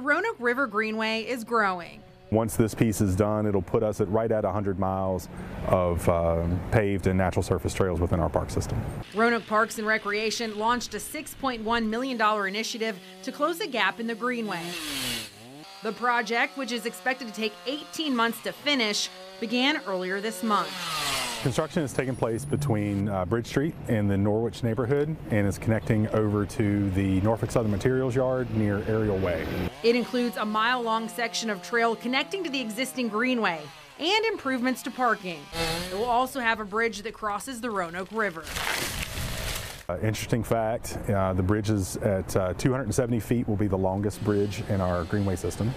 The Roanoke River Greenway is growing. Once this piece is done, it'll put us at right at 100 miles of uh, paved and natural surface trails within our park system. Roanoke Parks and Recreation launched a $6.1 million initiative to close the gap in the Greenway. The project, which is expected to take 18 months to finish, began earlier this month. Construction is taking place between uh, Bridge Street and the Norwich neighborhood and is connecting over to the Norfolk Southern Materials Yard near Aerial Way. It includes a mile long section of trail connecting to the existing greenway and improvements to parking. It will also have a bridge that crosses the Roanoke River. Uh, interesting fact, uh, the bridge is at uh, 270 feet will be the longest bridge in our greenway system.